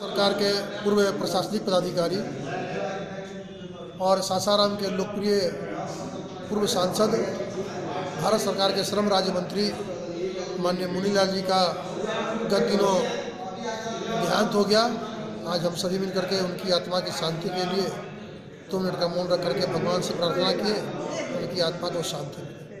सरकार के पूर्व प्रशासनिक पदाधिकारी और सासाराम के लोकप्रिय पूर्व सांसद, भारत सरकार के श्रम राज्य मंत्री माननीय मुनीलाल जी का गत दिनों देहांत हो गया। आज हम सभी मिल करके उनकी आत्मा की शांति के लिए दो मिनट का मौन रख करके भगवान से प्रार्थना किए उनकी आत्मा को शांति मिले।